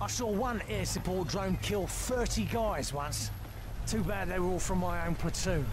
I saw one air support drone kill 30 guys once. Too bad they were all from my own platoon.